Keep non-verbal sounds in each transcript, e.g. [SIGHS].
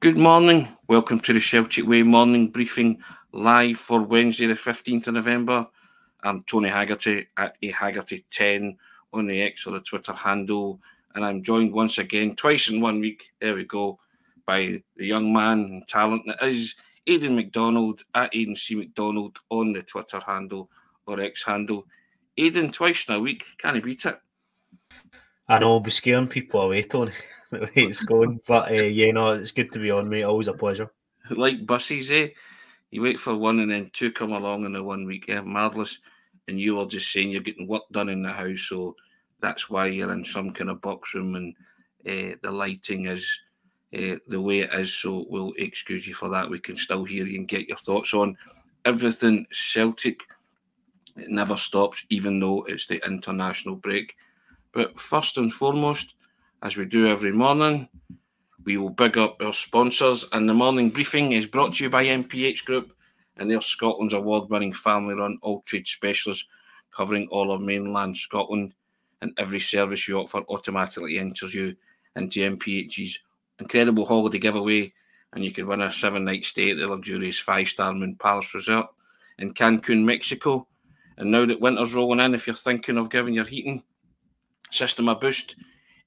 Good morning. Welcome to the Celtic Way morning briefing live for Wednesday, the 15th of November. I'm Tony Haggerty at a Haggerty10 on the X or the Twitter handle, and I'm joined once again, twice in one week. There we go, by the young man and talent that is Aidan Macdonald at Aidan C. Macdonald on the Twitter handle or X handle. Aidan, twice in a week, can't he beat it? I know, I'll be scaring people away, Tony. [LAUGHS] the way it's going. But uh, yeah, no, it's good to be on, mate. Always a pleasure. Like buses, eh? You wait for one and then two come along in the one week. Yeah, marvellous. And you are just saying you're getting work done in the house, so that's why you're in some kind of box room and uh, the lighting is uh, the way it is. So we'll excuse you for that. We can still hear you and get your thoughts on everything Celtic. It never stops, even though it's the international break. But first and foremost, as we do every morning. We will big up our sponsors, and the morning briefing is brought to you by MPH Group and they're Scotland's award winning family run all trade specialists covering all of mainland Scotland. And every service you offer automatically enters you into MPH's incredible holiday giveaway. And you could win a seven night stay at the luxurious five star Moon Palace Resort in Cancun, Mexico. And now that winter's rolling in, if you're thinking of giving your heating system a boost,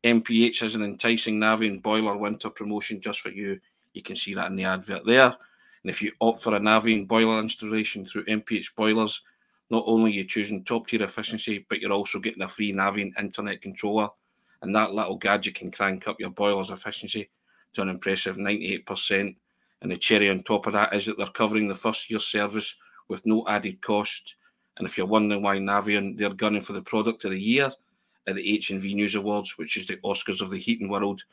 MPH has an enticing Navien boiler winter promotion just for you. You can see that in the advert there. And if you opt for a Navien boiler installation through MPH Boilers, not only are you choosing top tier efficiency, but you're also getting a free Navien internet controller. And that little gadget can crank up your boiler's efficiency to an impressive 98%. And the cherry on top of that is that they're covering the first year service with no added cost. And if you're wondering why Navien, they're gunning for the product of the year, at the H&V News Awards, which is the Oscars of the heating world.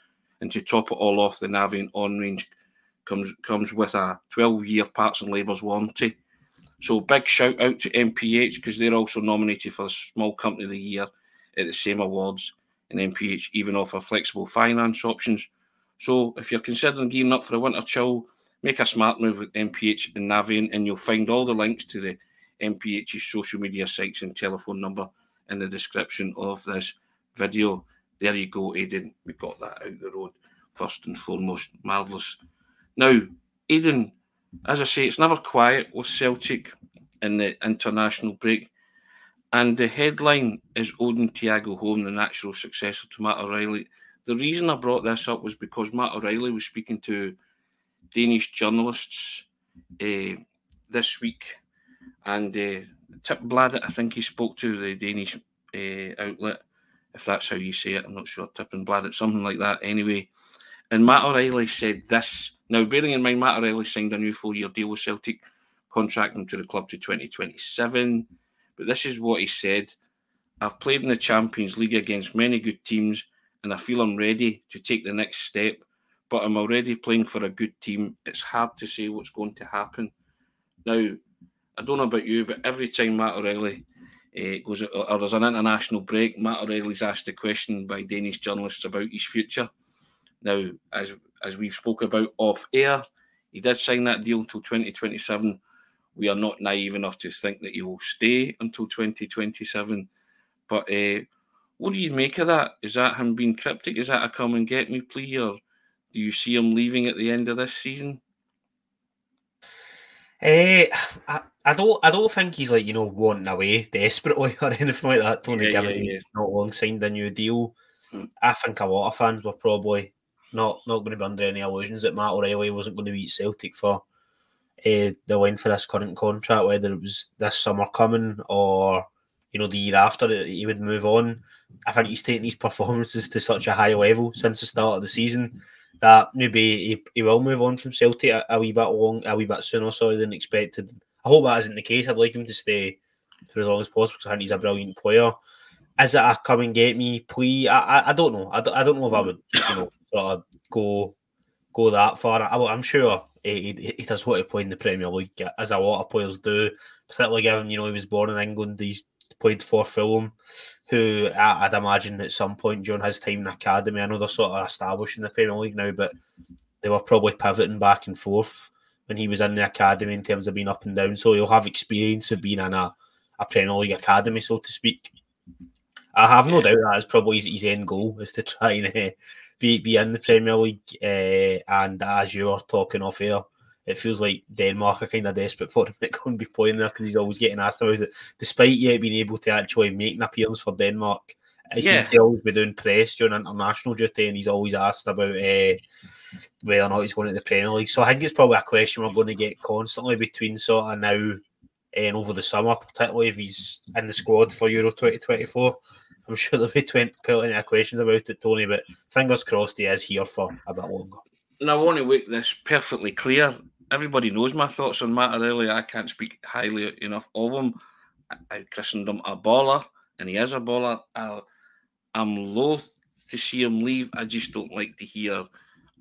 And to top it all off, the Navien on range comes comes with a 12 year parts and labours warranty. So big shout out to MPH because they're also nominated for the Small Company of the Year at the same awards. And MPH even offer flexible finance options. So if you're considering gearing up for a winter chill, make a smart move with MPH and Navien, and you'll find all the links to the MPH's social media sites and telephone number in the description of this video. There you go, Aidan. We got that out the road first and foremost. Marvellous. Now, Aidan, as I say, it's never quiet with Celtic in the international break. And the headline is Odin Thiago Holm, the natural successor to Matt O'Riley. The reason I brought this up was because Matt O'Riley was speaking to Danish journalists uh, this week, and uh, Tippenbladet, I think he spoke to the Danish uh, outlet, if that's how you say it. I'm not sure. Tip and Tippenbladet, something like that. Anyway, and Matt O'Riley said this. Now, bearing in mind, Matt O'Riley signed a new four-year deal with Celtic, contracting to the club to 2027. But this is what he said: "I've played in the Champions League against many good teams, and I feel I'm ready to take the next step. But I'm already playing for a good team. It's hard to say what's going to happen." Now, I don't know about you, but every time Matt O'Riley uh, goes or there's an international break, Matt O'Riley's asked a question by Danish journalists about his future. Now, as as we've spoke about off air, he did sign that deal until 2027. We are not naive enough to think that he will stay until 2027. But uh, what do you make of that? Is that him being cryptic? Is that a come and get me plea, or do you see him leaving at the end of this season? Uh, [SIGHS] I, I don't I don't think he's like, you know, wanting away desperately [LAUGHS] or anything like that. Tony yeah, Given yeah, yeah. not long signed a new deal. Mm. I think a lot of fans were probably not not going to be under any illusions that Matt O'Riley wasn't going to be Celtic for uh, the length for this current contract, whether it was this summer coming or you know the year after he would move on. I think he's taken these [LAUGHS] performances to such a high level since the start of the season that maybe he, he will move on from Celtic a, a wee bit long, a wee bit sooner, sorry, than expected. I hope that isn't the case. I'd like him to stay for as long as possible because I think he's a brilliant player. Is it a come and get me plea? I, I, I don't know. I I don't know if I would, you know, sort of go go that far. I, am sure he, he, he, does want to play in the Premier League, as a lot of players do. Particularly given, you know, he was born in England. He's played for Fulham who I'd imagine at some point during his time in academy, I know they're sort of established in the Premier League now, but they were probably pivoting back and forth when he was in the academy in terms of being up and down. So he'll have experience of being in a, a Premier League academy, so to speak. I have no doubt that is probably his, his, end goal is to try and uh, [LAUGHS] be be in the Premier League. Uh, and as you are talking off air, it feels like Denmark are kind of desperate for [LAUGHS] him to go and be playing there because he's always getting asked about it, despite yet being able to actually make an appearance for Denmark. He yeah. seems to always be doing press during international duty, and he's always asked about uh, whether or not he's going to the Premier League. So I think it's probably a question we're going to get constantly between sort of now and over the summer, particularly if he's in the squad for Euro 2024. I'm [LAUGHS] sure there'll be 20 plenty of questions about it, Tony, but fingers crossed he is here for a bit longer. And I want to make this perfectly clear. Everybody knows my thoughts on Matt O'Riley. I can't speak highly enough of him. I christened him a baller, and he is a baller. I, I'm loath to see him leave. I just don't like to hear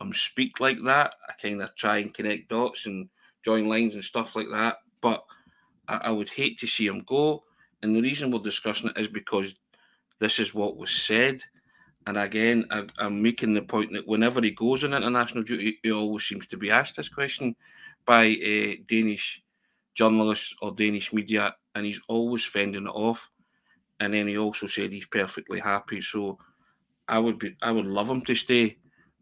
him speak like that. I kind of try and connect dots and join lines and stuff like that. But I, I would hate to see him go. And the reason we're discussing it is because this is what was said. And again, I, am making the point that whenever he goes on international duty, he always seems to be asked this question by uh, Danish journalists or Danish media, and he's always fending it off. And then he also said he's perfectly happy. So I would be, I would love him to stay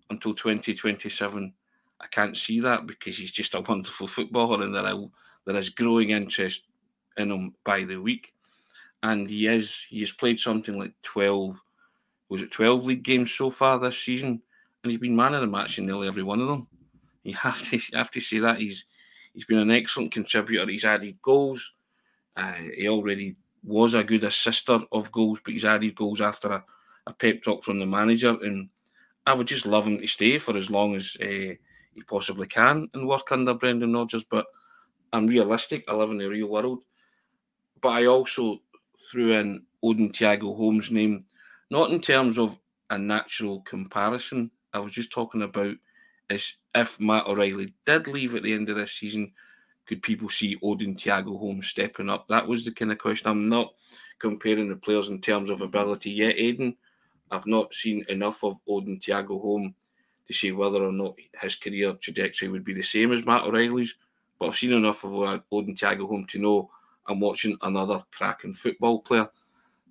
until 2027. I can't see that because he's just a [LAUGHS] wonderful footballer, and there, there is growing interest in him by the week and he is he has played something like 12 was it 12 league games so far this season and he's been man of the match in nearly every one of them you have to you have to say that. He's he's been an excellent contributor. He's added goals. Uh, he already was a good assister of goals but he's added goals after a, a pep talk from the manager. And I would just love him to stay for as long as uh, he possibly can and work under Brendan Rodgers but I'm realistic. I live in the real world. But I also threw in Odin Thiago Holmes' name, not in terms of a natural comparison. I was just talking about is if Matt O'Riley did leave at the end of this season, could people see Odin Thiago Holmes stepping up? That was the kind of question. I'm not comparing the players in terms of ability yet, Aidan. I've not seen enough of Odin Thiago Holmes to say whether or not his career trajectory would be the same as Matt O'Riley's, But I've seen enough of Odin Thiago Holmes to know I'm watching another cracking football player.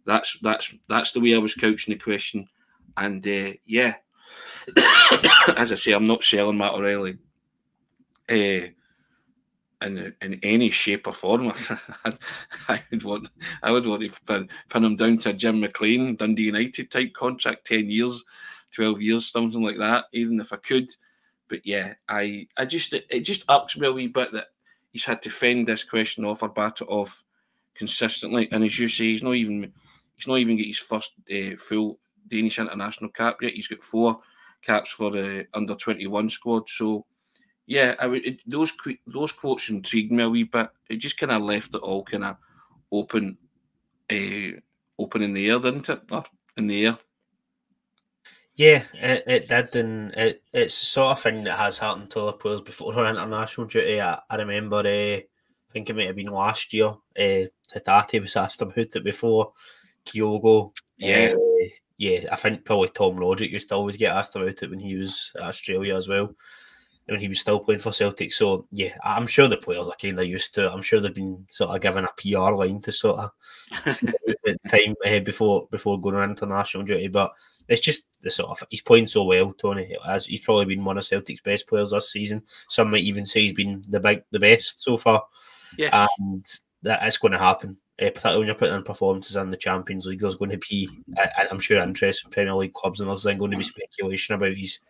That's that's that's the way I was couching the question, and uh, yeah, [COUGHS] as I say, I'm not selling Matt O'Riley uh, in in any shape or form. [LAUGHS] I, would want I would want to pin, pin him down to a Jim McLean Dundee United type contract, ten years, twelve years, something like that. Even if I could, but yeah, I I just it just ups me a wee bit that he's had to fend this question off or bat it off consistently. And as you say, he's not even he's not even got his first uh, full Danish international cap yet. He's got four caps for the under twenty one squad. So yeah, I would, it, those those quotes intrigued me a wee bit. It just kind of left it all kind of open, uh, open in the air, didn't it? Or in the air. Yeah, it, it did, and it, it's the sort of thing that has happened to other players before on international duty. I, I remember, uh, I think it might have been last year, uh, Hatate was asked about it before, Kyogo. Yeah. Uh, yeah, I think probably Tom Rogic used to always get asked about it when he was at Australia as well, when he was still playing for Celtic. So, yeah, I'm sure the players are kind of used to it. I'm sure they've been sort of given a PR line to sort of [LAUGHS] [LAUGHS] time uh, before before going on international duty. But it's just the sort of he's playing so well, Tony. As he's probably been one of Celtic's best players this season. Some might even say he's been the big, the best so far. Yeah, and that is going to happen. Uh, particularly when you're putting in performances in the Champions League, there's going to be, I, am sure, interest in Premier League clubs, and there's then going to be speculation about his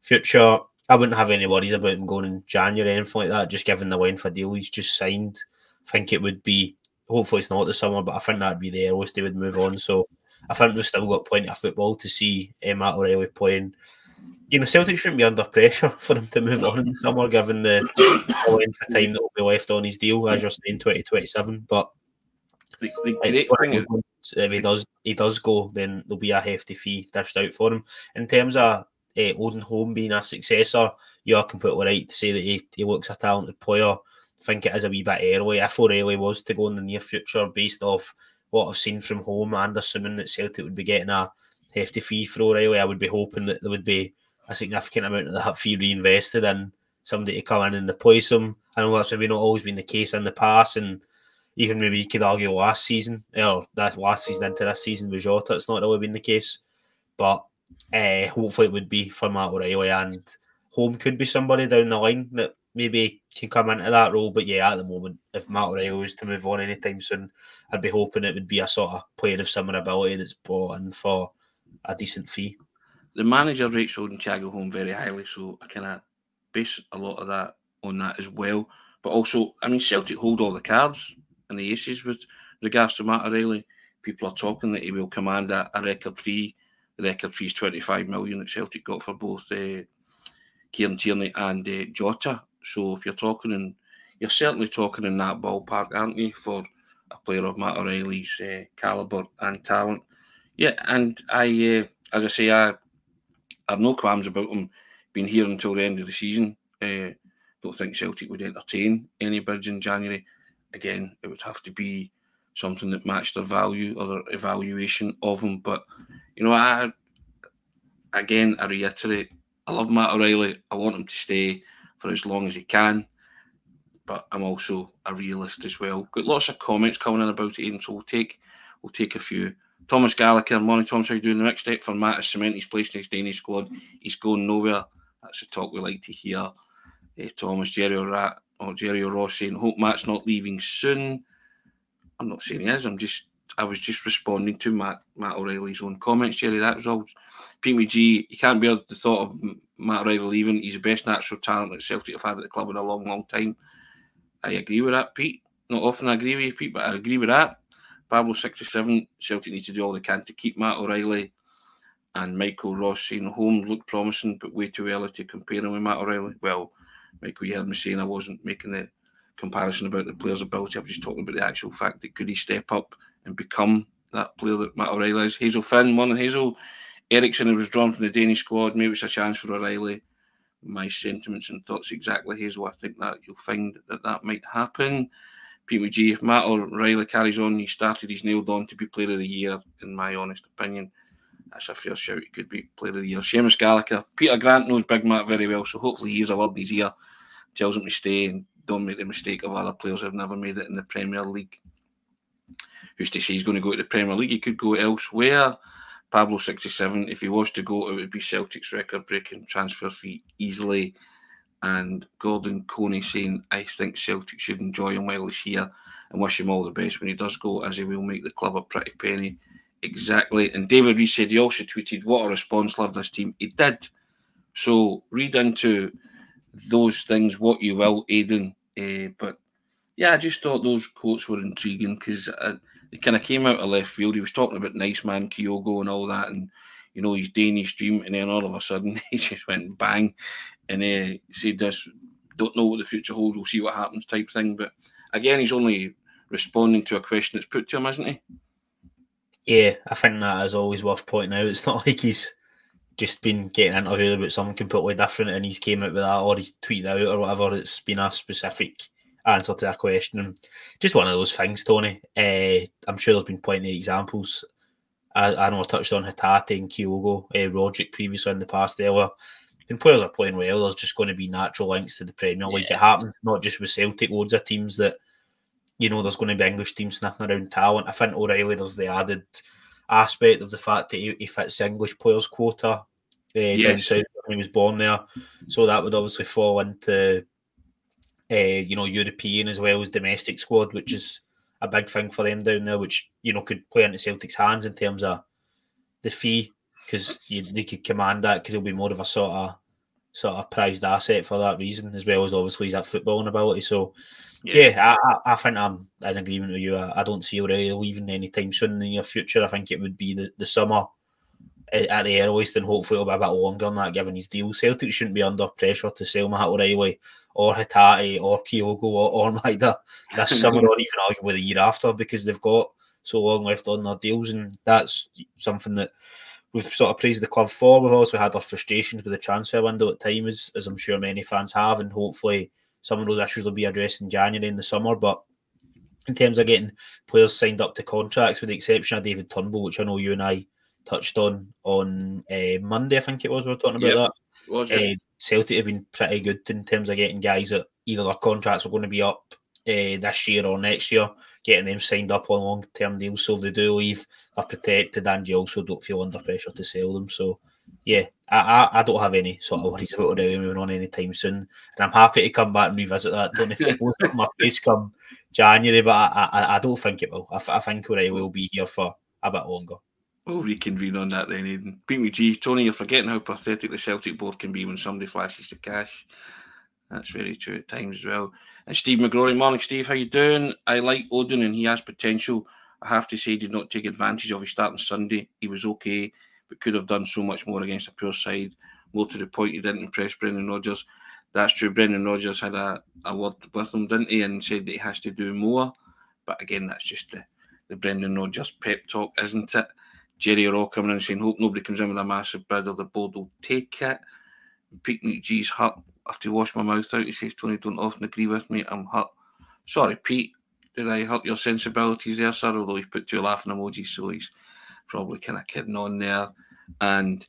future. I wouldn't have any worries about him going in January or anything like that. Just given the length of deal he's just signed, I think it would be. Hopefully, it's not the summer, but I think that'd be the earliest they would move on. So I think we've still got plenty of football to see uh, Matt O'Riley playing. You know, Celtic shouldn't be under pressure [LAUGHS] for him to move on in the summer, given the length of time that will be left on his deal, as you're saying, 2027. But the, the great thing is, if he does he does go, then there'll be a hefty fee dished out for him. In terms of uh, Odin Holm being a successor, you are completely right to say that he, he looks a talented player. I think it is a wee bit early. If O'Riley was to go in the near future based off what I've seen from Holm and assuming that Celtic would be getting a hefty fee for O'Riley, I would be hoping that there would be a significant amount of that fee reinvested in somebody to come in and replace him. I know that's maybe not always been the case in the past, and even maybe you could argue last season or that last season into this season with Jota, it's not really been the case. But uh, hopefully it would be for Matt O'Riley and Holm could be somebody down the line that maybe can come into that role. But yeah, at the moment, if Matt O'Riley was to move on anytime soon, I'd be hoping it would be a sort of player of similar ability that's brought in for a decent fee. The manager rates Odin Thiago Holm very highly, so I kind of base a lot of that on that as well. But also, I mean, Celtic hold all the cards and the aces with regards to Matt O'Riley. People are talking that he will command a, a record fee. The record fee is 25 million that Celtic got for both uh, Kieran Tierney and uh, Jota. So if you're talking in, you're certainly talking in that ballpark, aren't you, for a player of Matt O'Riley's uh, caliber and talent? Yeah, and I, uh, as I say, I have no qualms about him being here until the end of the season. Uh, don't think Celtic would entertain any bids in January. Again, it would have to be something that matched their value or their evaluation of him. But you know, I again I reiterate, I love Matt O'Riley. I want him to stay for as long as he can. But I'm also a realist as well. Got lots of comments coming in about it, and so we'll take we'll take a few. Thomas Gallagher, morning Thomas, how you doing? The next step for Matt is cement his place in his Danish squad. He's going nowhere. That's the talk we like to hear. Uh, Thomas, Jerry Rat or Jerry Ross saying, hope Matt's not leaving soon. I'm not saying he is. I'm just I was just responding to Matt Matt O'Riley's own comments, Jerry. That was all. Pete G, you can't bear the thought of Matt O'Riley leaving. He's the best natural talent that Celtic have had at the club in a long, long time. I agree with that, Pete. Not often I agree with you, Pete, but I agree with that. Pablo 67, Celtic need to do all they can to keep Matt O'Riley and Michael Ross saying Holm looked promising, but way too early to compare him with Matt O'Riley. Well, Michael, you heard me saying I wasn't making the comparison about the player's ability. I was just talking about the actual fact that could he step up and become that player that Matt O'Riley is. Hazel Finn, one of Hazel. Eriksson who was drawn from the Danish squad. Maybe it's a chance for O'Riley. My sentiments and thoughts exactly, Hazel. I think that you'll find that that might happen. Pete G, if Matt O'Riley carries on, he started, he's nailed on to be player of the year, in my honest opinion. That's a fair shout. He could be player of the year. Seamus Gallagher. Peter Grant knows Big Matt very well, so hopefully he's a word in his tells him to stay and don't make the mistake of other players who've never made it in the Premier League. Who's to say he's going to go to the Premier League? He could go elsewhere. Pablo 67, if he was to go, it would be Celtic's record breaking transfer fee easily. And Gordon Coney saying, I think Celtic should enjoy him while he's here and wish him all the best when he does go, as he will make the club a pretty penny. Exactly. And David Reed said he also tweeted, What a response, love this team. He did. So read into those things what you will, Aidan. Uh, but yeah, I just thought those quotes were intriguing because uh, it kind of came out of left field. He was talking about nice man Kyogo and all that, and you know his Danish dream, and then all of a sudden [LAUGHS] he just went bang, and uh, said this. Don't know what the future holds. We'll see what happens, type thing. But again, he's only responding to a question that's put to him, isn't he? Yeah, I think that is always worth pointing out. It's not [LAUGHS] like he's just been getting interviewed about something completely different and he's came out with that or he's tweeted out or whatever. It's been a specific answer to that question. And just one of those things, Tony. Uh, I'm sure there's been plenty of examples. I, I know I touched on Hatate and Kyogo, uh, Rogic previously in the past earlier. When players are playing well, there's just going to be natural links to the Premier League. Yeah. It happens not just with Celtic, loads of teams that, you know, there's going to be English teams sniffing around talent. I think O'Riley, there's the added aspect of the fact that he, he fits the English players quota uh, yes. down south when he was born there. So that would obviously fall into uh, you know, European as well as domestic squad, which is a big thing for them down there, which you know could play into Celtic's hands in terms of the fee because they could command that because it'll be more of a sort of sort of prized asset for that reason, as well as obviously he's that footballing ability. So yeah, yeah I, I, think I'm in agreement with you. I, I don't see O'Riley leaving anytime soon in the near future. I think it would be the, the summer at the earliest, and hopefully it'll be a bit longer than that given his deal. Celtic shouldn't be under pressure to sell Matt O'Riley or Hatate or Kyogo or, or [LAUGHS] Maida this [LAUGHS] summer or even arguably the year after because they've got so long left on their deals, and that's something that we've sort of praised the club for. We've also had our frustrations with the transfer window at times, as I'm sure many fans have, and hopefully some of those issues will be addressed in January in the summer. But in terms of getting players signed up to contracts, with the exception of David Turnbull, which I know you and I touched on on uh, Monday, I think it was, we were talking about yep. that. Was, uh, Celtic have been pretty good in terms of getting guys that either their contracts are going to be up uh, this year or next year, getting them signed up on long term deals. So if they do leave, they're protected and you also don't feel under pressure to sell them. So yeah, I, I, I, don't have any sort of worries about O'Riley moving on anytime soon, and I'm happy to come back and revisit that. Tony, [LAUGHS] my face come January, but I, I, I don't think it will. I, I think O'Riley will be here for a bit longer. We'll reconvene on that then, Aidan. Beat me, G. Tony, you're forgetting how pathetic the Celtic board can be when somebody flashes the cash. That's very true at times as well. And Steve McGrory, morning, Steve. How you doing? I like Odin and he has potential. I have to say, he did not take advantage of his start on Sunday. He was okay, but could have done so much more against a poor side. More to the point, he didn't impress Brendan Rodgers. That's true. Brendan Rodgers had a, a word with him, didn't he? And said that he has to do more. But again, that's just the, the Brendan Rodgers pep talk, isn't it? Jerry Raw coming in and saying, Hope nobody comes in with a massive bid or the board will take it. Picnic G's hurt. Have to wash my mouth out. He says, Tony, don't often agree with me. I'm hurt. Sorry, Pete. Did I hurt your sensibilities there, sir? Although he's put two laughing emojis, so he's probably kind of kidding on there. And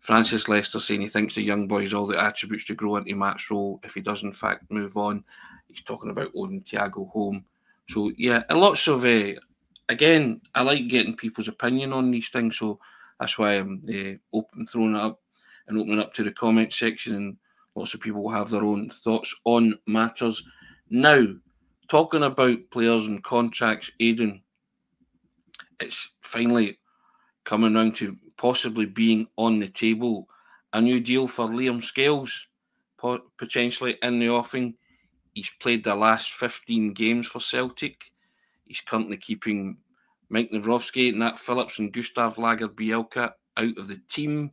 Francis Lester saying he thinks the young boy has all the attributes to grow into Matt's role if he does, in fact, move on. He's talking about Odin Thiago Holm. So, yeah, lots of, uh, again, I like getting people's opinion on these things. So that's why I'm uh, open, throwing it up and opening up to the comment section. And lots of people will have their own thoughts on matters. Now, talking about players and contracts, Aidan, it's finally coming round to possibly being on the table. A new deal for Liam Scales, potentially in the offing. He's played the last 15 games for Celtic. He's currently keeping Maik Nawrocki, Nat Phillips, and Gustav Lagerbielke out of the team.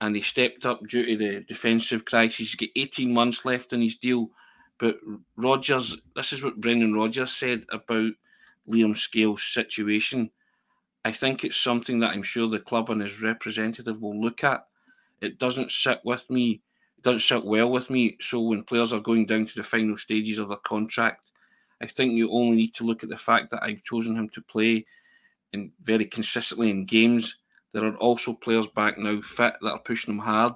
And he stepped up due to the defensive crisis. He's got 18 months left in his deal. But Rodgers, this is what Brendan Rodgers said about Liam Scales' situation. I think it's something that I'm sure the club and his representative will look at. It doesn't sit with me, it doesn't sit well with me. So when players are going down to the final stages of their contract, I think you only need to look at the fact that I've chosen him to play in very consistently in games. There are also players back now fit that are pushing him hard,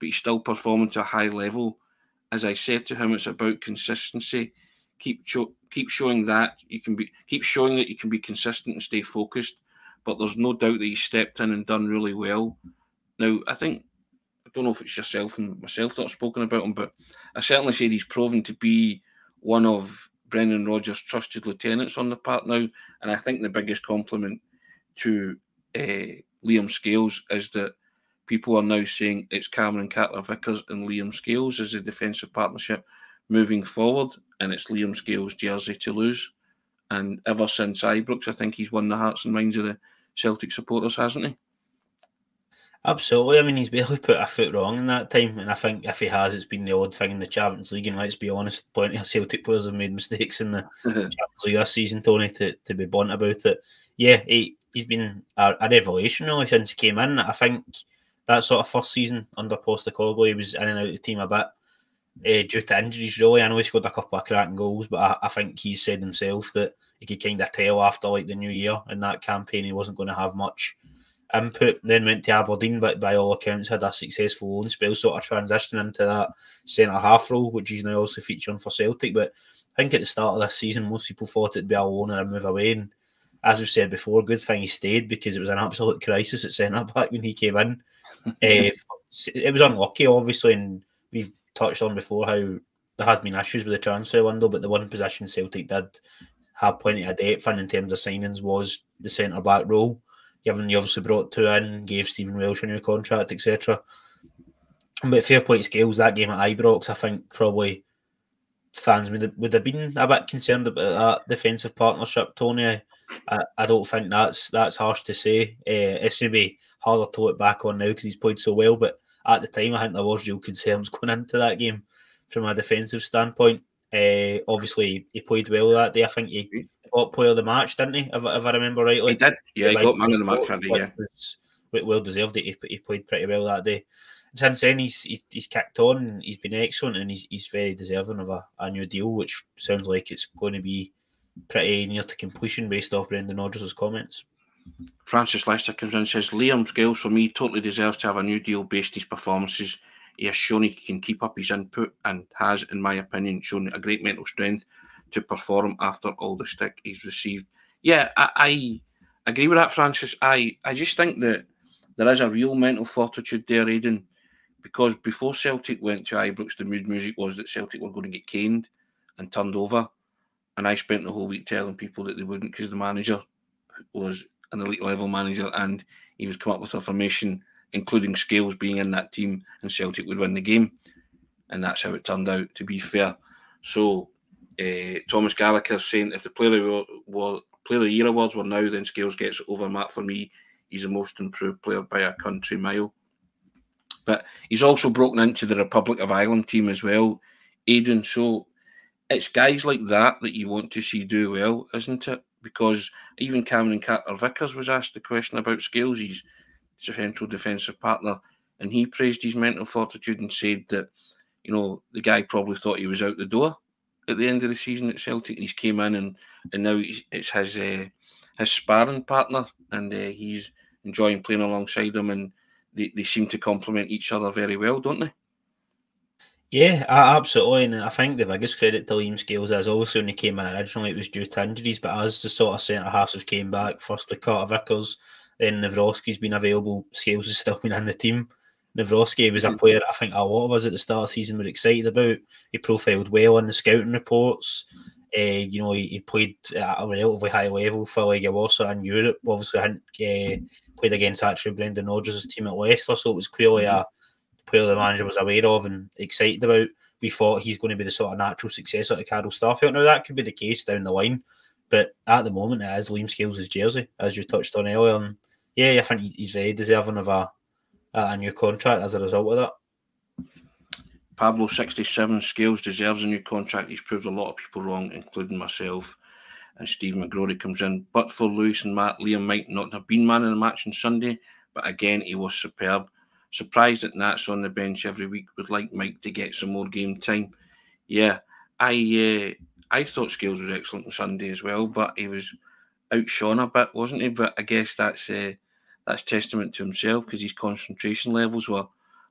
but he's still performing to a high level. As I said to him, it's about consistency. Keep cho- keep showing that you can be keep showing that you can be consistent and stay focused but there's no doubt that he stepped in and done really well. Now, I think I don't know if it's yourself and myself that have spoken about him, but I certainly say he's proven to be one of Brendan Rodgers' trusted lieutenants on the part now. And I think the biggest compliment to uh, Liam Scales is that people are now saying it's Cameron Carter Vickers and Liam Scales as a defensive partnership moving forward, and it's Liam Scales' jersey to lose. And ever since Ibrox, I think he's won the hearts and minds of the Celtic supporters, hasn't he? Absolutely. I mean, he's barely put a foot wrong in that time, and I think if he has, it's been the odd thing in the Champions League. And let's be honest, plenty of Celtic players have made mistakes in the [LAUGHS] Champions League this season, Tony, to, to be blunt about it. Yeah, he, he's been a, a revelation really since he came in. I think that sort of first season under Postecoglou, he was in and out of the team a bit uh, due to injuries. Really, I know he scored a couple of cracking goals, but I, I think he said himself that he could kind of tell after like the new year in that campaign he wasn't going to have much input. Then went to Aberdeen, but by all accounts had a successful loan spell, sort of transitioning into that centre half role, which he's now also featuring for Celtic. But I think at the start of this season, most people thought it'd be a loan and a move away. And as we've said before, good thing he stayed because it was an absolute crisis at centre back when he came in. uh, [LAUGHS] it was unlucky, obviously, and we've touched on before how there has been issues with the transfer window, but the one position Celtic did have plenty of depth in in terms of signings was the centre back role. Given you obviously brought two in, gave Stephen Welsh a new contract, etc. But fair point scales, that game at Ibrox, I think probably fans would have, would have been a bit concerned about that defensive partnership, Tony. I, I don't think that's that's harsh to say. Uh, it's be harder to look back on now because he's played so well, but at the time, I think there was real concerns [LAUGHS] going into that game from a defensive standpoint. Uh, obviously, he played well that day. I think he got player of the match, didn't he? If, if I remember rightly, he did. Yeah, he got man of the match. Yeah, was well deserved. It. He, he played pretty well that day. Since then, he's he's, he's kicked on. He's been excellent, and he's he's very deserving of a, a new deal, which sounds like it's going to be pretty near to completion based off Brendan Rodgers' comments. Francis Lester comes in and says Liam Scales for me totally deserves to have a new deal based his performances. He has shown he can keep up his input and has, in my opinion, shown a great mental strength to perform after all the stick he's received. Yeah, I, I agree with that, Francis. I, I just think that there is a real mental fortitude there, Aidan, because before Celtic went to Ibrox, the mood music was that Celtic were going to get caned and turned over. And I spent the whole week telling people that they wouldn't because the manager was an elite level manager and he would come up with a formation, including Scales being in that team, and Celtic would win the game. And that's how it turned out, to be fair. So uh, Thomas Gallagher saying if the player were, player of the year awards were now, then Scales gets over Matt for me. He's the most improved player by a country mile. But he's also broken into the Republic of Ireland team as well, Aidan. So it's guys like that that you want to see do well, isn't it? Because even Cameron Carter Vickers was asked the question about Scales, his central defensive partner, and he praised his mental fortitude and said that, you know, the guy probably thought he was out the door at the end of the season at Celtic, and he's came in and and now it's his uh, his sparring partner, and uh, he's enjoying playing alongside him, and they, they seem to complement each other very well, don't they? Yeah, absolutely. And I think the biggest credit to Liam Scales is obviously when he came in originally, it was due to injuries, but as the sort of centre halves have came back, firstly Carter Vickers, then Nawrocki's been available, Scales has still [LAUGHS] been in the team. Nawrocki was a mm. player I think a lot of us at the start of the season were excited about. He profiled well in the scouting reports. Uh, you know, he, he, played at a relatively high level for Legia Warsaw in Europe. Obviously, hadn't uh, played against actually Brendan Rodgers' team at Leicester, so it was clearly a player the manager was aware of and excited about. We thought he's going to be the sort of natural successor to Carl Starfelt. Now, that could be the case down the line, but at the moment, it is Liam Scales' jersey, as you touched on earlier. And yeah, I think he's very deserving of a a new contract as a result of that. Pablo 67 Scales deserves a new contract. He's proved a lot of people wrong, including myself. And Steve McGrory comes in. But for Lewis and Matt, Liam might not have been man in the match on Sunday, but again, he was superb. Surprised that Nat's on the bench every week. Would like Mike to get some more game time. Yeah, I uh, I thought Scales was excellent on Sunday as well, but he was outshone a bit, wasn't he? But I guess that's uh, that's testament to himself because his concentration levels were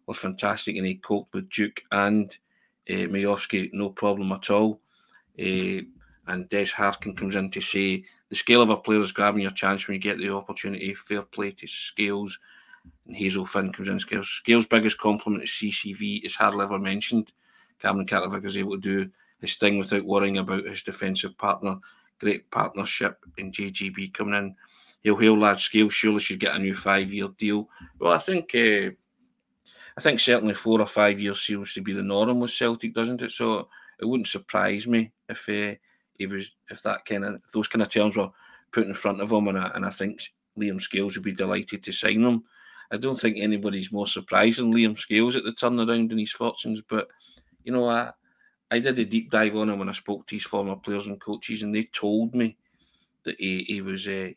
were fantastic and he coped with Duk and uh, no problem at all. Uh, and Des Harkin comes in to say the scale of a player is grabbing your chance when you get the opportunity. Fair play to Scales. And Hazel Finn comes in. Scales. Scales' biggest compliment is CCV is hardly ever mentioned. Cameron Carter is able to do his thing without worrying about his defensive partner. Great partnership in JGB coming in he'll he'll large scale surely should get a new five year deal. Well, I think uh, I think certainly four or five years seems to be the norm with Celtic, doesn't it? So it wouldn't surprise me if uh, he was if that kind of those kind of terms were put in front of him, and I, and I think Liam Scales would be delighted to sign them. I don't think anybody's more surprised than Liam Scales at the turnaround in his fortunes, but you know I. I did a deep dive on him when I spoke to his former players and coaches, and they told me that he, he was a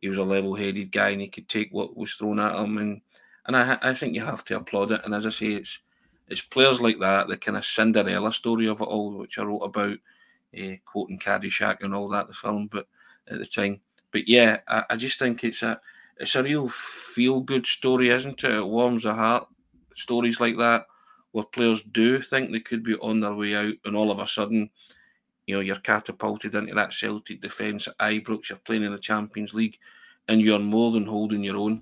he was a level-headed guy and he could take what was thrown at him and and I, I think you have to applaud it and as I say it's it's players like that the kind of Cinderella story of it all which I wrote about uh, quoting Caddyshack and all that the film but at the time but yeah I, I just think it's a it's a real feel-good story isn't it it warms the heart stories like that where players do think they could be on their way out and all of a sudden you know, you're catapulted into that Celtic defence at Ibrox, you're playing in the Champions League, and you're more than holding your own.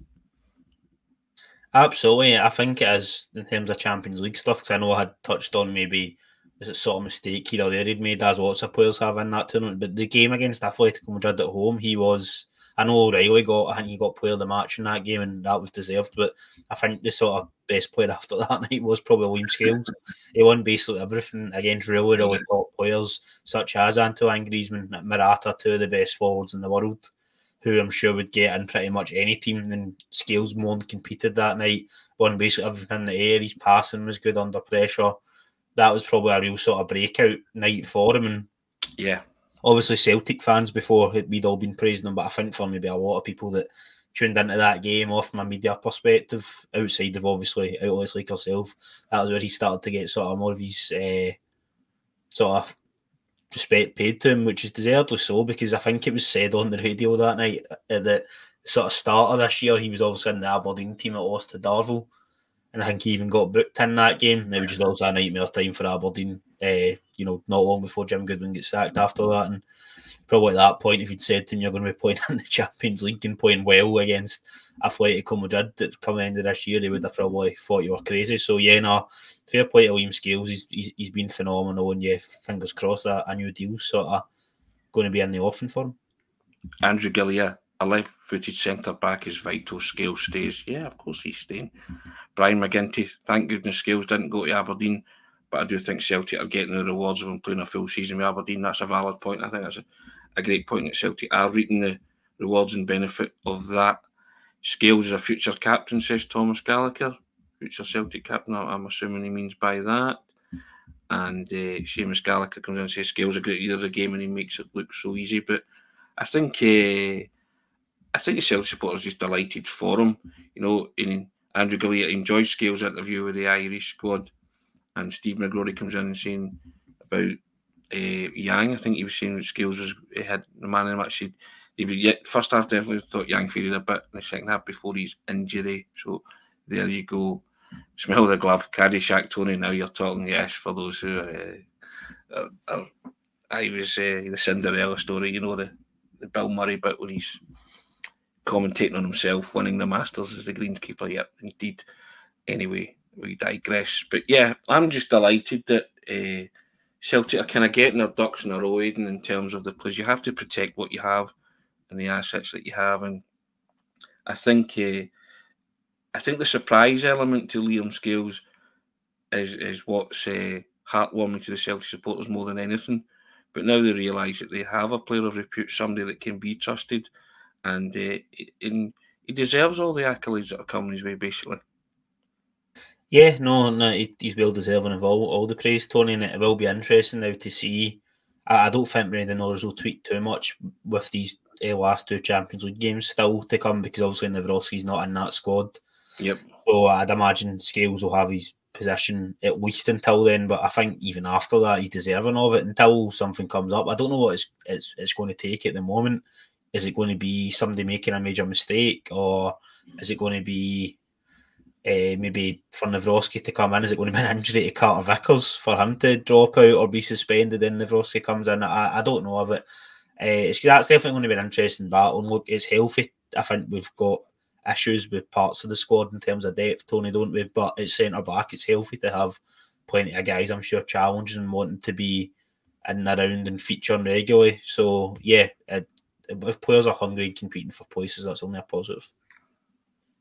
Absolutely. I think it is in terms of Champions League stuff, because I know I had touched on maybe is it sort of mistake here or there he'd made, as lots of players have in that tournament. But the game against Atletico Madrid at home, he was I know O'Riley got, I think he got player of the match in that game, and that was deserved. But I think the sort of best player [LAUGHS] after that night was probably Liam Scales. he won basically everything against really, really top players such as Antoine Griezmann, Morata, two of the best forwards in the world, who I'm sure would get in pretty much any team. And Scales more than competed that night, won basically everything in the air. His passing was good under pressure. That was probably a real sort of breakout night for him. And yeah, obviously Celtic fans before we'd all been praising them, but I think for maybe a lot of people that tuned into that game off a media perspective, outside of obviously outlets like yourself, that was where he started to get sort of more of his uh, sort of respect paid to him, which is deservedly so because I think it was said on the radio that night at the sort of start of this year he was obviously in the Aberdeen team that lost to Darvel. And I think he even got booked in that game. It was just also a nightmare time for Aberdeen uh, you know, not long before Jim Goodwin gets sacked after that. And probably at that point, if you'd said to him you're going to be playing in the [LAUGHS] Champions League and playing well against Atletico Madrid at come end of this year, they would have probably thought you were crazy. So yeah, no, fair play to Liam Scales. He's, he's, he's been phenomenal, and yeah, fingers crossed that a new deal sort of going to be in the offing for him. Andrew Gillia, a left-footed centre back, is vital. Scales stays. Yeah, of course he's staying. Brian McGinty, thank goodness Scales didn't go to Aberdeen, but I do think Celtic are getting the rewards of him playing a full season with Aberdeen. That's a valid point. I think that's a, a great point that Celtic are reaping the rewards and benefit of that. Scales is a future captain, says Thomas Gallagher. Future Celtic captain, I'm assuming he means by that. And uh, Seamus Gallagher comes in and says Scales is a great leader of the game and he makes it look so easy. But I think uh, I think the Celtic supporters just delighted for him. You know, Andrew Gillea enjoyed Scales' interview with the Irish squad, and Steve McGrory comes in and saying about uh, Yang. I think he was saying that Scales was he had the man in the match. He, he first half definitely thought Yang faded a bit in the second half before his injury. So there you go. Smell the glove, Caddyshack Tony. Now you're talking. Yes, for those who uh, are, are, I was uh, the Cinderella story. You know the the Bill Murray bit when he's commentating on himself winning the Masters as the greenskeeper. Yep, indeed. Anyway, we digress. But yeah, I'm just delighted that uh, Celtic are kind of getting their ducks in a row, Aidan, in terms of the players. You have to protect what you have and the assets that you have, and I think uh, I think the surprise element to Liam Scales is is what's uh, heartwarming to the Celtic supporters more than anything. But now they realise that they have a player of repute, somebody that can be trusted, and uh, in, he deserves all the accolades that are coming his way, basically. Yeah, no, no, he's well deserving of all, all the praise, Tony, and it will be interesting now to see. I, I don't think Brendan Rodgers will tweet too much with these uh, last two Champions League games still to come because obviously Nawrocki's not in that squad. Yep. So I'd imagine Scales will have his position at least until then, but I think even after that he's deserving of it until something comes up. I don't know what it's it's, it's going to take at the moment. Is it going to be somebody making a major mistake, or is it going to be uh, maybe for Nawrocki to come in? Is it going to be an injury to Carter Vickers for him to drop out or be suspended? Then Nawrocki comes in. I, I don't know, but uh, it's that's definitely going to be an interesting battle. And look, it's healthy. I think we've got issues with parts of the squad in terms of depth, Tony, don't we? But it's centre back. It's healthy to have plenty of guys. I'm sure challenging and wanting to be in around and featuring regularly. So yeah, it, if players are hungry and competing for places, that's only a positive.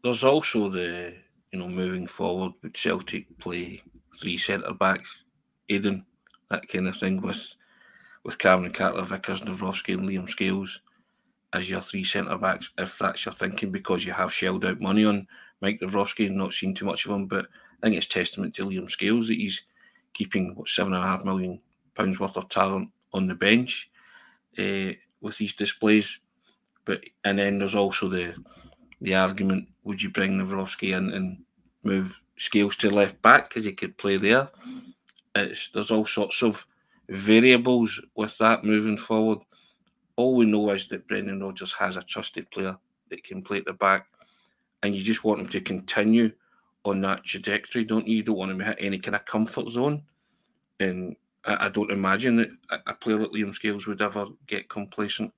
There's also the you know moving forward would Celtic play three centre backs, Aidan, that kind of thing with with Cameron Carter, Vickers, Nawrocki, and Liam Scales as your three centre backs, if that's your thinking, because you have shelled out money on Maik Nawrocki and not seen too much of him. But I think it's testament to Liam Scales that he's keeping what seven and a half million pounds worth of talent on the bench uh, with these displays. But and then there's also the the argument: would you bring Nawrocki in and move Scales to left back because he could play there? It's there's all sorts of variables with that moving forward. All we know is that Brendan Rodgers has a trusted player that can play at the back, and you just want him to continue on that trajectory, don't you? You don't want him to hit any kind of comfort zone. And I, I don't imagine that a player like Liam Scales would ever get complacent.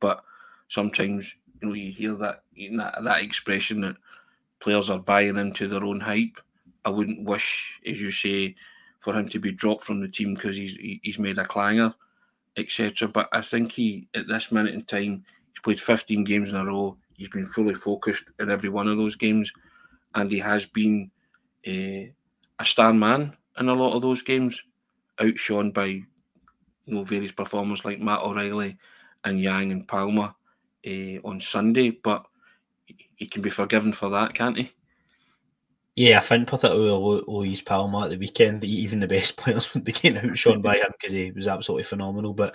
But sometimes, you know, you hear that that, that expression that players are buying into their own hype. I wouldn't wish, as you say, for him to be dropped from the team because he's he's made a clanger, etc. But I think he, at this minute in time, he's played 15 games in a row. He's been fully focused in every one of those games, and he has been uh, a star man in a lot of those games, outshone by you know various performers like Matt O'Riley and Yang and Palma uh, on Sunday. But he can be forgiven for that, can't he? Yeah, I think particularly Luis Palma at the weekend, even the best [LAUGHS] players would be getting outshone by him because he was absolutely phenomenal. But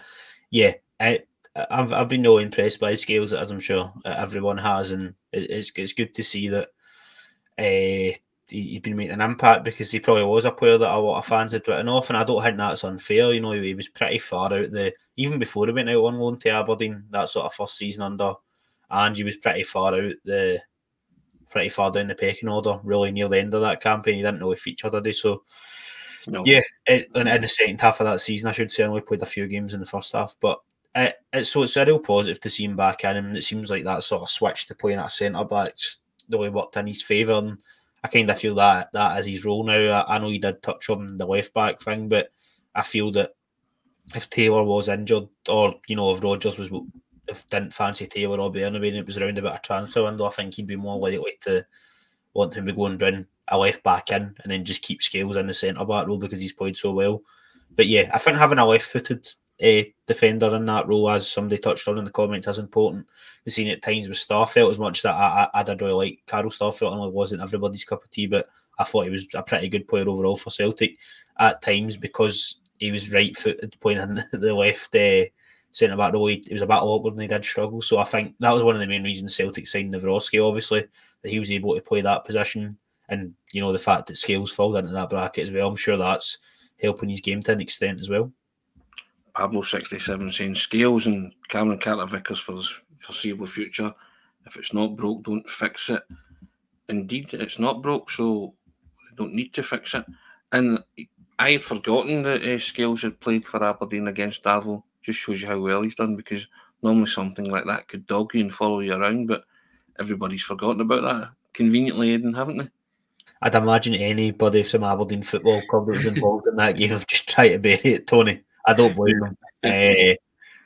yeah, I, have I've been no impressed by skills, as I'm sure everyone has, and it's it's good to see that uh, he's been making an impact because he probably was a player that a lot of fans had written off, and I don't think that's unfair. You know, he was pretty far out the even before he went out on loan to Aberdeen, that sort of first season under, and he was pretty far out the pretty far down the pecking order, really near the end of that campaign. He didn't really feature, did he? So, no. yeah, it, in, in, the second half of that season, I should say, I only played a few games in the first half, but it, it's so it's a real positive to see him back in, and it seems like that sort of switch to playing at centre back's really worked in his favour. And I kind of feel that that is his role now. I, I know he did touch on the left back thing, but I feel that if Taylor was injured, or you know, if Rodgers was if didn't fancy Taylor or Bernabei and it was around about a transfer window, I think he'd be more likely to want to be going down a left back in and then just keep Scales in the centre back role because he's played so well. But yeah, I think having a left footed uh, defender in that role, as somebody touched on in the comments, is important. We've seen it at times with Starfelt as much as that I, I, I did really like Carl Starfelt. I it wasn't everybody's cup of tea, but I thought he was a pretty good player overall for Celtic at times because he was right footed playing in the left uh, centre back role. He, was a bit awkward and he did struggle. So I think that was one of the main reasons Celtic signed Nawrocki, obviously, that he was able to play that position. And, you know, the fact that Scales fall into that bracket as well, I'm sure that's helping his game to an extent as well. Pablo sixty seven saying Scales and Cameron Carter Vickers for the foreseeable future. If it's not broke, don't fix it. Indeed, it's not broke, so don't need to fix it. And I had forgotten that uh, Scales had played for Aberdeen against Darvel. Just shows you how well he's done because normally something like that could dog you and follow you around, but everybody's forgotten about that. Conveniently, Aidan, haven't they? I'd imagine anybody from Aberdeen Football Club that was involved in that [LAUGHS] game have just tried to bury it, Tony. I don't blame them. uh,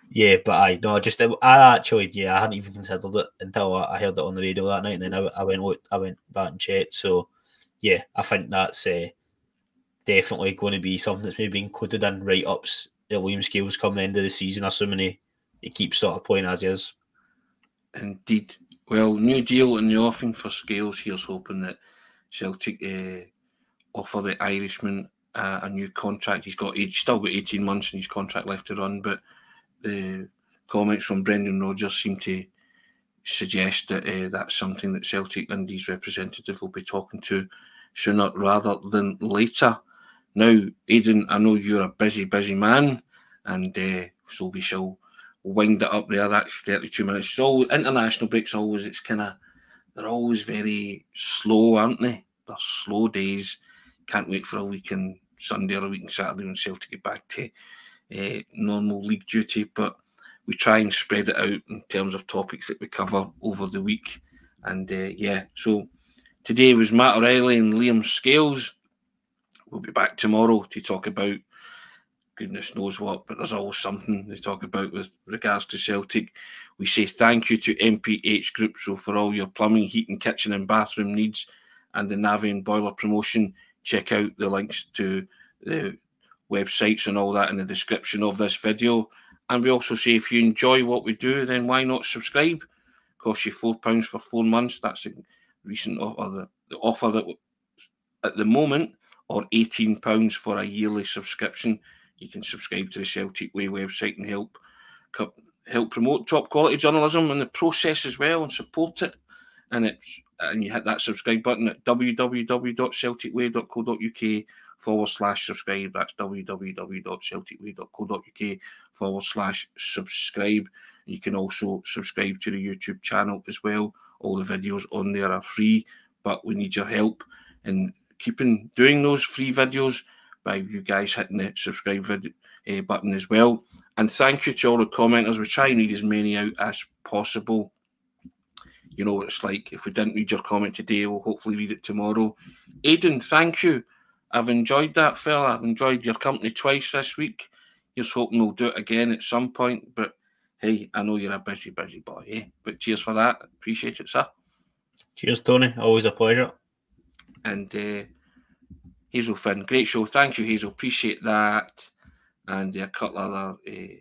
yeah, but I no, just I actually yeah, I hadn't even considered it until I heard it on the radio that night, and then I, I went I went back and checked. So yeah, I think that's uh, definitely going to be something that's maybe included in write ups at Liam Scales come the end of the season, assuming he, he keeps sort of playing as he is. Indeed. Well, new deal in the offing for Scales. Here's hoping that Celtic uh, offer the Irishman uh, a new contract. He's got he's still got 18 months in his contract left to run, but the comments from Brendan Rodgers seem to suggest that uh, that's something that Celtic and his representative will be talking to sooner rather than later. Now, Aidan, I know you're a busy, busy man, and uh, so we shall wind it up there. That's 32 minutes. So international breaks always it's kind of they're always very slow, aren't they? They're slow days. Can't wait for a weekend Sunday or a weekend Saturday when Celtic get back to uh, normal league duty. But we try and spread it out in terms of topics that we cover over the week. And uh, yeah, so today was Matt O'Riley and Liam Scales. We'll be back tomorrow to talk about goodness knows what, but there's always something to talk about with regards to Celtic. We say thank you to MPH Group so for all your plumbing, heating, kitchen, and bathroom needs, and the Navien boiler promotion. Check out the links to the websites and all that in the description of this video. And we also say if you enjoy what we do, then why not subscribe? Cost you four pounds for four months. That's a recent offer, the, offer that at the moment, or eighteen pounds for a yearly subscription. You can subscribe to the Celtic Way website and help help promote top quality journalism in the process as well and support it. And it's and you hit that subscribe button at www.celticway.co.uk forward slash subscribe. That's www.celticway.co.uk forward slash subscribe. You can also subscribe to the YouTube channel as well. All the videos on there are free, but we need your help in keeping doing those free videos by you guys hitting the subscribe uh, button as well. And thank you to all the commenters. We try and read as many out as possible. You know what it's like. If we didn't read your comment today, we'll hopefully read it tomorrow. Aidan, thank you. I've enjoyed that, fella. I've enjoyed your company twice this week. Just hoping we'll do it again at some point. But hey, I know you're a busy, busy boy, eh? But cheers for that. Appreciate it, sir. Cheers, Tony. Always a pleasure. And uh, Hazel Finn, great show. Thank you, Hazel. Appreciate that. And uh, a couple other uh,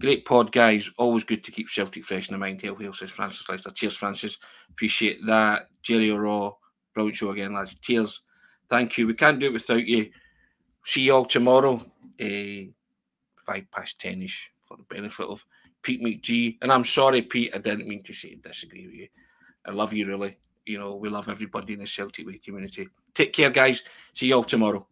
great pod, guys. Always good to keep Celtic fresh in the mind. Hail, hail, says Francis Leicester. Cheers, Francis. Appreciate that. Jerry O'Raw, brilliant show again, lads. Cheers. Thank you. We can't do it without you. See you all tomorrow, uh, five past tenish, for the benefit of Pete McGee. And I'm sorry, Pete, I didn't mean to say disagree with you. I love you, really. You know, we love everybody in the Celtic Way community. Take care, guys. See you all tomorrow.